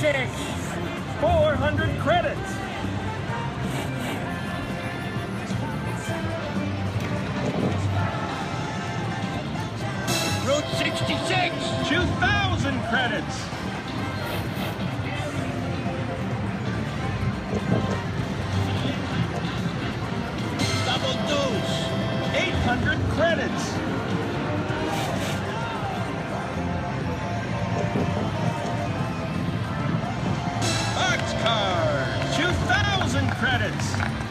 six. 400 credits. Route 66. 2,000 credits. Double deuce. 800 credits. Thanks.